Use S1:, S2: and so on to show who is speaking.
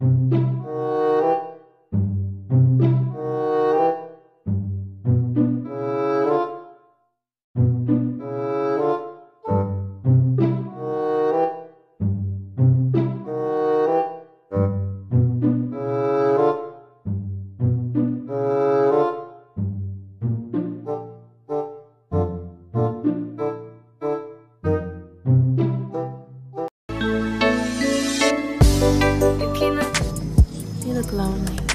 S1: you look lonely.